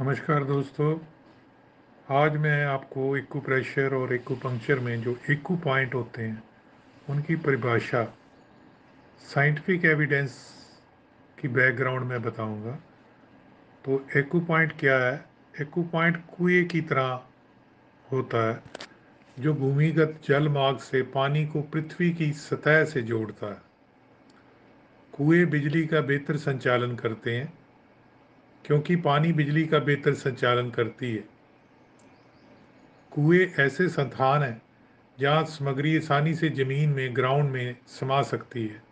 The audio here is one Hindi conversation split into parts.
नमस्कार दोस्तों। आज मैं आपको इक्ू प्रेशर और इक्ू पंक्चर में जो इक्ू पॉइंट होते हैं, उनकी परिभाषा साइंटिफिक एविडेंस की बैकग्राउंड में बताऊँगा। तो एकू पॉइंट क्या है? एकू पॉइंट कुएँ की तरह होता है, जो भूमिगत जल मार्ग से पानी को पृथ्वी की सतह से जोड़ता है। कुएँ बिजली का बेहतर संचालन करते हैं क्योंकि पानी बिजली का बेहतर संचालन करती है। कुएँ ऐसे संस्थान हैं, जहाँ सामग्री आसानी से ज़मीन में, ग्राउंड में समा सकती है।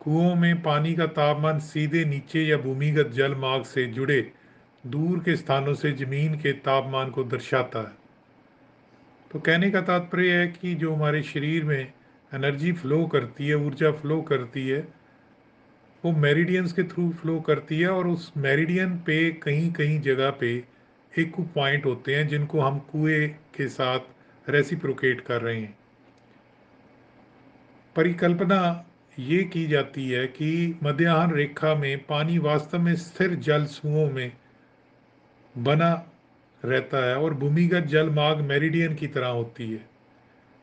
कुओं में पानी का तापमान सीधे नीचे या भूमिगत जल मार्ग से जुड़े, दूर के स्थानों से ज़मीन के तापमान को दर्शाता है। तो कहने का तात्पर्य है कि जो हमारे शरीर में एनर्जी फ्लो करती है, ऊर्जा फ्लो करती है वो मेरिडियंस के थ्रू फ्लो करती है और उस मेरिडियन पे कहीं कहीं जगह पे एक पॉइंट होते हैं जिनको हम कुएँ के साथ रेसिप्रोकेट कर रहे हैं। परिकल्पना ये की जाती है कि मध्याह्न रेखा में पानी वास्तव में स्थिर जल समूहों में बना रहता है और भूमिगत जल मार्ग मेरिडियन की तरह होती है।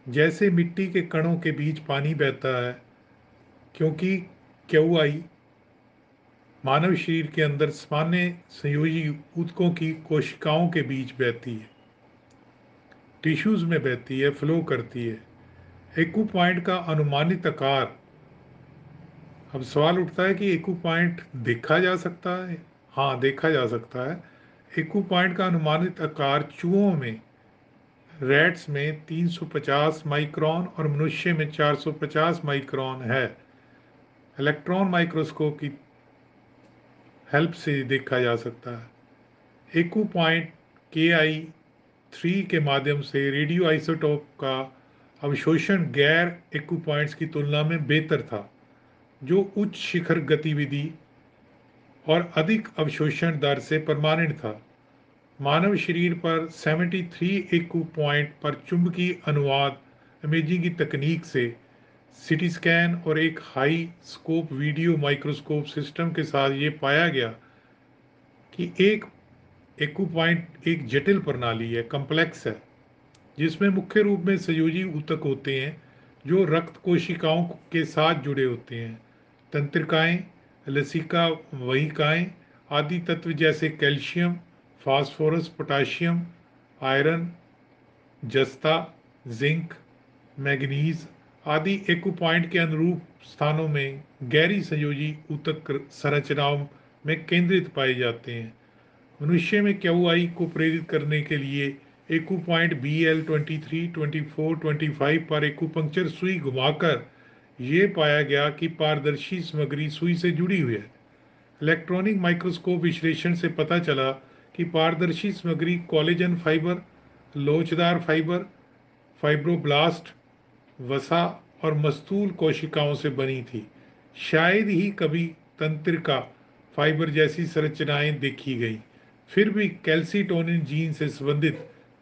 जैसे मिट्टी के कणों के बीच पानी बहता है, क्योंकि क्यूआई मानव शरीर के अंदर सामान्य संयोजी ऊतकों की कोशिकाओं के बीच बहती है। टिश्यूज में बहती है, फ्लो करती है। एकू पॉइंट का अनुमानित आकार। अब सवाल उठता है कि एकू पॉइंट देखा जा सकता है? हाँ देखा जा सकता है। एकू पॉइंट का अनुमानित आकार चूहों में रैट्स में 350 माइक्रोन और मनुष्य में 450 माइक्रोन है। इलेक्ट्रॉन माइक्रोस्कोप की हेल्प से देखा जा सकता है। एकू पॉइंट के आई थ्री के माध्यम से रेडियो आइसोटोप का अवशोषण गैर एकू पॉइंट्स की तुलना में बेहतर था, जो उच्च शिखर गतिविधि और अधिक अवशोषण दर से परमानेंट था। मानव शरीर पर 73 एकू पॉइंट पर चुंबकीय अनुवाद इमेजिंग की तकनीक से सिटी स्कैन और एक high scope video microscope system के साथ ये पाया गया कि एक एकू पॉइंट एक जटिल प्रणाली है कम्प्लेक्स है, जिसमें मुख्य रूप में संयोजी ऊतक होते हैं, जो रक्त कोशिकाओं के साथ जुड़े होते हैं। तंत्रिकाएँ, लसिका, वहिकाएँ आदि तत्व जैसे कैल्शियम, फास्फोरस, पोटाशियम, आयरन, जस्ता, जिंक, मैग्नीज आदि एकू पॉइंट के अनुरूप स्थानों में गहरी संयोजी ऊतक संरचनाओं में केंद्रित पाए जाते हैं। मनुष्य में क्यू आई को प्रेरित करने के लिए acupoint B L twenty three twenty four twenty five पर एकूपंक्चर सुई घुमाकर ये पाया गया कि पारदर्शी सामग्री सुई से जुड़ी हुई है। इलेक्ट्रॉनिक माइक्रोस्कोप विश्लेषण से पता चला कि पारदर्शी सामग्री कॉलेजन फाइबर, लोचदार फाइबर, फाइब्रोब्लास्ट वसा और मस्तूल कोशिकाओं से बनी थी। शायद ही कभी तंत्रिका फाइबर जैसी संरचनाएँ देखी गई। फिर भी कैल्सीटोनिन जीन से संबंधित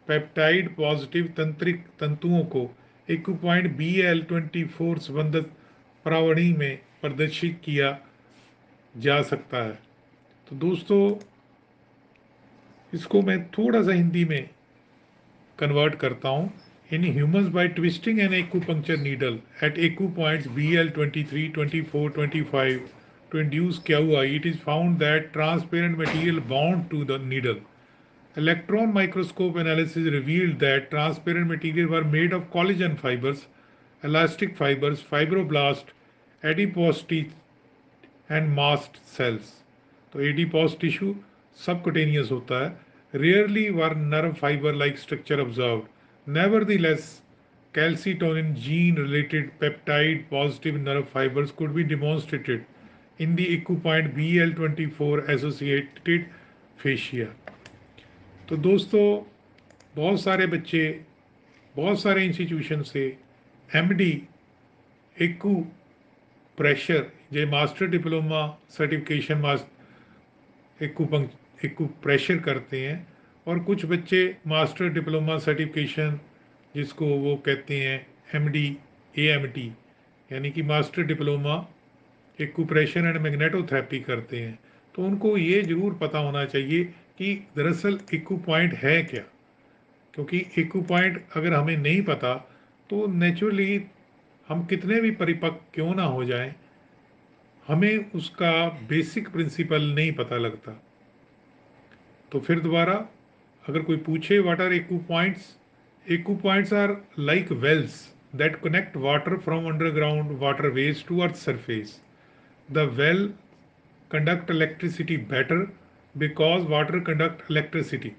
पेप्टाइड पॉजिटिव तंत्रिक तंतुओं को acupoint B L twenty four संबंधित प्रावणी में प्रदर्शित किया जा सकता है। तो दोस्तों, इसको मैं थोड़ा सा हिंदी में कन्वर्ट करता हूँ। In humans by twisting an acupuncture needle at acu points BL 23, 24, 25 to induce QI, it is found that transparent material bound to the needle. Electron microscope analysis revealed that transparent material were made of collagen fibers, elastic fibers, fibroblast, adipose and mast cells. तो adipose tissue subcutaneous होता है rarely were nerve fiber like structure observed Nevertheless, calcitonin gene-related peptide positive nerve fibers could be demonstrated in the equipoint BL24 associated fascia. तो दोस्तों बहुत सारे बच्चे बहुत सारे इंस्टीट्यूशन से एमडी एकू प्रेशर जो मास्टर डिप्लोमा सर्टिफिकेशन मास्ट एकू एकू प्रेशर करते हैं और कुछ बच्चे मास्टर डिप्लोमा सर्टिफिकेशन, जिसको वो कहते हैं M D A M T यानी कि master diploma acupressure and magnetotherapy करते हैं। तो उनको ये ज़रूर पता होना चाहिए कि दरअसल इक्ू पॉइंट है क्या, क्योंकि इक्ू पॉइंट अगर हमें नहीं पता तो नेचुरली हम कितने भी परिपक्व क्यों ना हो जाएँ, हमें उसका बेसिक प्रिंसिपल नहीं पता लगता। तो फिर दोबारा अगर कोई पूछे what are eco points eco points are like wells that connect water from underground water ways to earth surface the well conduct electricity better because water conduct electricity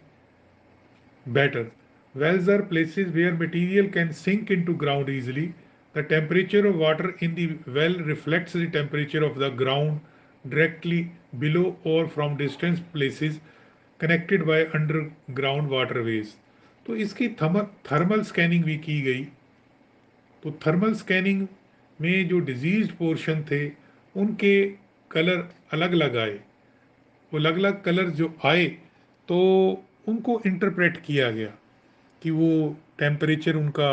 better wells are places where material can sink into ground easily the temperature of water in the well reflects the temperature of the ground directly below or from distance places connected by underground waterways. तो इसकी थर्मल स्कैनिंग भी की गई। तो थर्मल स्कैनिंग में जो डिज़ीज़ पोर्शन थे, उनके कलर अलग अलग आए। वो अलग अलग कलर जो आए तो उनको इंटरप्रेट किया गया कि वो टेम्परेचर उनका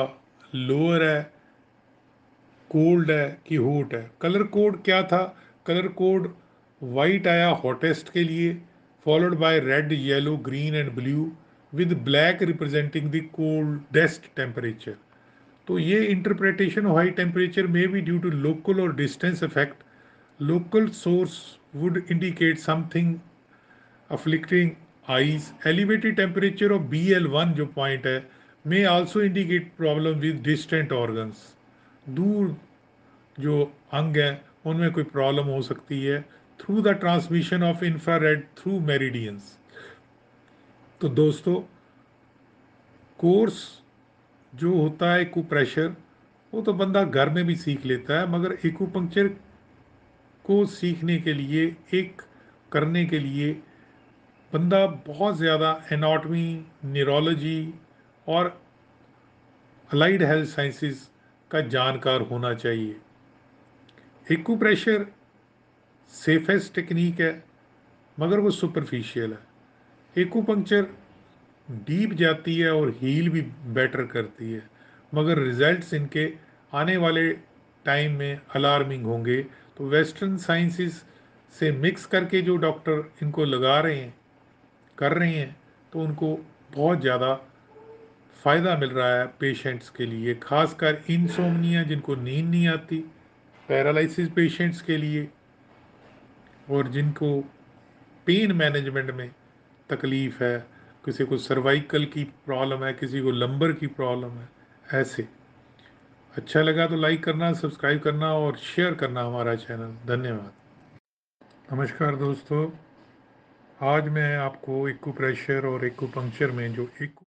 लोअर है कोल्ड है कि हॉट है। कलर कोड क्या था? कलर कोड वाइट आया हॉटेस्ट के लिए। Followed by red yellow green and blue with black representing the coldest temperature तो ये interpretation high temperature may be due to local or distance effect local source would indicate something afflicting eyes. Elevated temperature of BL1 जो point है may also indicate problem with distant organs. दूर जो अंग है उनमें कोई प्रॉब्लम हो सकती है through the transmission of infrared through meridians तो दोस्तों कोर्स जो होता है इको प्रेशर वो तो बंदा घर में भी सीख लेता है, मगर इकोपंक्चर को सीखने के लिए, एक करने के लिए बंदा बहुत ज़्यादा एनाटमी न्यूरोलॉजी और अलाइड हेल्थ साइंसेस का जानकार होना चाहिए। इक्ू प्रेशर सेफेस्ट टेक्निक है, मगर वो सुपरफिशियल है। एक्यूपंक्चर डीप जाती है और हील भी बेटर करती है, मगर रिजल्ट्स इनके आने वाले टाइम में अलार्मिंग होंगे। तो वेस्टर्न साइंसिस से मिक्स करके जो डॉक्टर इनको लगा रहे हैं, कर रहे हैं तो उनको बहुत ज़्यादा फ़ायदा मिल रहा है पेशेंट्स के लिए, खासकर इंसोमनिया जिनको नींद नहीं आती पैरालिसिस पेशेंट्स के लिए। और जिनको पेन मैनेजमेंट में तकलीफ़ है, किसी को सर्वाइकल की प्रॉब्लम है, किसी को लंबर की प्रॉब्लम है, ऐसे। अच्छा लगा तो लाइक करना सब्सक्राइब करना और शेयर करना हमारा चैनल धन्यवाद। नमस्कार दोस्तों। आज मैं आपको इक्ू प्रेशर और इक्ू पंक्चर में जो इक्ू